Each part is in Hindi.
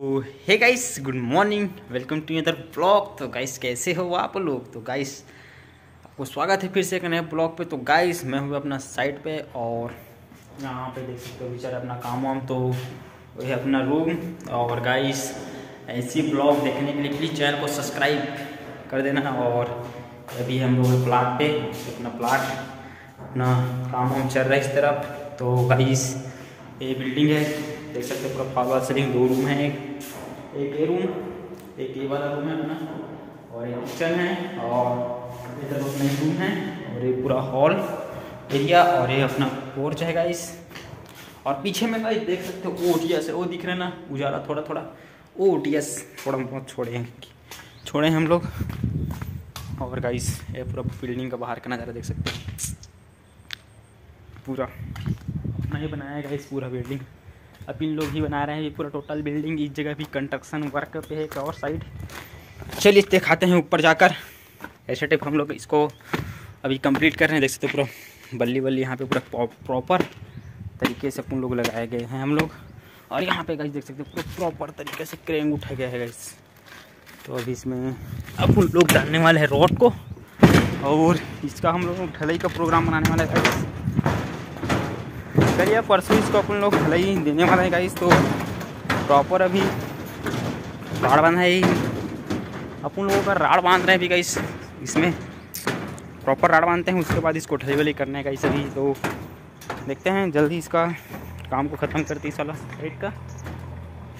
तो hey guys good morning welcome to other blog तो गाइस कैसे हो आप लोग? तो गाइस आपको स्वागत है फिर से एक नए ब्लॉग पे। तो गाइस मैं हूँ अपना साइड पे और यहाँ पे देख सकते हो बेचारा अपना काम वाम तो वही अपना रूम और गाइस ऐसी ब्लॉग देखने के लिए प्लीज़ चैनल को सब्सक्राइब कर देना। और अभी हम लोग प्लाट पे, अपना प्लाट अपना काम वाम चल रहा है इस तरफ़। तो गाइस ये बिल्डिंग है, देख सकते हो पूरा फाल सीलिंग दो रूम है एक एक ये रूम एक ये वाला रूम है अपना, और एक किचन है, और इधर अपना रूम है, और ये पूरा हॉल एरिया और ये अपना पोर्च है गाइस और पीछे में गाइस देख सकते हो ओ टी एस है वो दिख रहे ना, उजाला थोड़ा थोड़ा ओ टी एस थोड़ा बहुत छोड़े हैं, छोड़े हम लोग। और गाइस ये पूरा बिल्डिंग का बाहर का नज़ारा देख सकते हैं। पूरा। ही बनाया गया इस पूरा बिल्डिंग अब इन लोग ही बना रहे हैं, ये पूरा टोटल बिल्डिंग इस जगह भी कंस्ट्रक्शन वर्क पे है, एक और साइड चलिए दिखाते हैं ऊपर जाकर। ऐसे टाइप हम लोग इसको अभी कंप्लीट कर रहे हैं, देख सकते पूरा बल्ली बल्ली यहाँ पे पूरा प्रॉपर तरीके से अपन लोग लगाए गए हैं हम लोग। और यहाँ पे गाइस देख सकते हैं पूरा प्रॉपर तरीके से क्रेंग उठा गया है गाइस तो अभी इसमें अब उन लोग डालने वाले हैं रोड को, और इसका हम लोग ढलाई का प्रोग्राम बनाने वाला है करिए परसों इसको अपन लोग ढलाई देने वाला है गाइस तो प्रॉपर अभी राड़ बांधा है अपन लोगों का राड़ बाँध रहे हैं अभी गाइस इसमें। प्रॉपर राड़ बांधते हैं, उसके बाद इसको ढलाई वली करने का इस अभी तो देखते हैं, जल्दी इसका काम को ख़त्म करते इस वाला साइड का।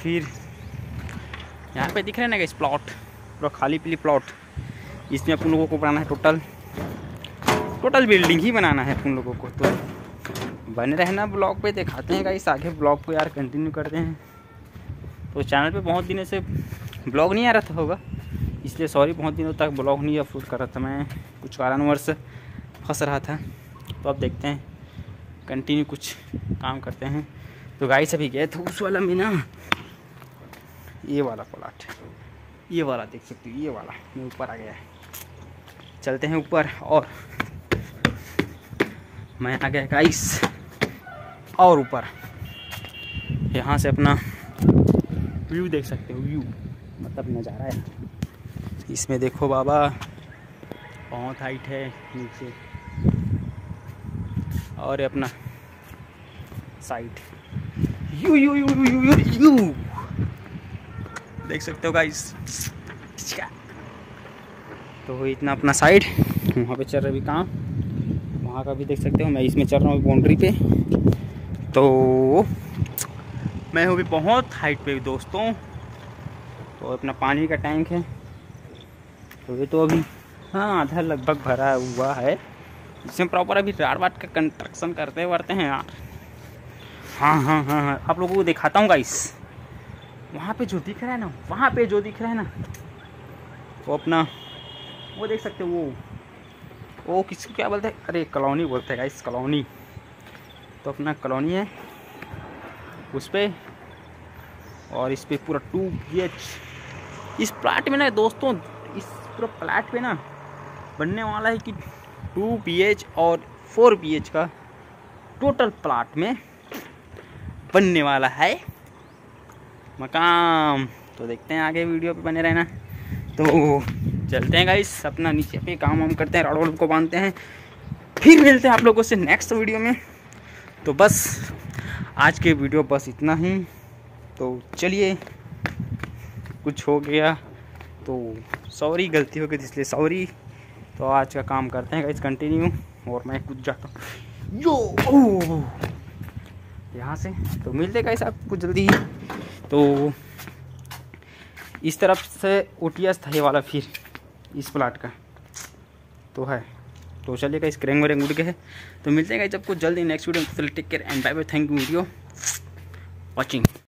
फिर यहाँ पे दिख रहे हैं ना गाइस प्लॉट पूरा खाली पीली प्लॉट इसमें अपन लोगों को बनाना है टोटल टोटल बिल्डिंग ही बनाना है अपन लोगों को तो बने रहना ब्लॉग पे, दिखाते हैं गाइस आगे ब्लॉग को यार कंटिन्यू करते हैं। तो चैनल पे बहुत दिनों से ब्लॉग नहीं आ रहा था होगा, इसलिए सॉरी बहुत दिनों तक ब्लॉग नहीं अपलोड कर रहा था मैं। कुछ कारणवश फंस रहा था। तो अब देखते हैं कंटिन्यू कुछ काम करते हैं। तो गाइस अभी गए थे उस वाला में ना ये वाला प्लाट ये वाला देख सकते हो, ये वाला। मैं ऊपर आ गया। है चलते हैं ऊपर और मैं आ गया गाइस और ऊपर। यहाँ से अपना व्यू देख सकते हो, व्यू। मतलब नज़ारा है। इसमें देखो बाबा, बहुत हाइट है नीचे। और अपना side U U U U U U. देख सकते हो गाइस तो इतना अपना साइड वहाँ पे चल रहा भी काम। वहाँ का भी देख सकते हो। मैं इसमें चल रहा हूँ बाउंड्री पे। तो मैं हूँ अभी बहुत हाइट पे दोस्तों। तो अपना पानी का टैंक है। तो ये तो अभी हाँ आधा लगभग भरा हुआ है। इसमें प्रॉपर अभी राड वाट का कंस्ट्रक्शन करते वरते हैं यार हाँ हाँ हाँ हाँ। आप लोगों को दिखाता हूँ गाइस वहाँ पे जो दिख रहा है ना, वहाँ पे जो दिख रहा है ना, वो अपना, वो देख सकते हो, वो। वो किसको क्या बोलते हैं? अरे, कॉलोनी बोलते हैं गाइस कॉलोनी। तो अपना कॉलोनी है उस पर और इस पर पूरा टू बी इस प्लाट में ना दोस्तों, इस पूरा प्लाट पे ना बनने वाला है कि टू बी और फोर बी का टोटल प्लाट में बनने वाला है मकाम तो देखते हैं आगे वीडियो पे बने रहना। तो चलते हैं गाइस अपना नीचे पे काम वाम करते हैं, रॉड को बांधते हैं। फिर मिलते हैं आप लोगों से नेक्स्ट वीडियो में। तो बस, आज के वीडियो बस इतना ही। तो चलिए, कुछ हो गया। तो सॉरी, गलती हो गई इसलिए सॉरी। तो आज का काम करते हैं गाइस कंटिन्यू और मैं कुछ जाता हूँ। यो! यहाँ से। तो मिलते गाइस आपको जल्दी। ही तो इस तरफ़ से ओ था ये वाला फिर, इस प्लाट का। तो है। तो चलिएगा, इस क्रेंग उड़ गए तो मिलते हैं जब आपको जल्दी next video take care and bye bye thank you video watching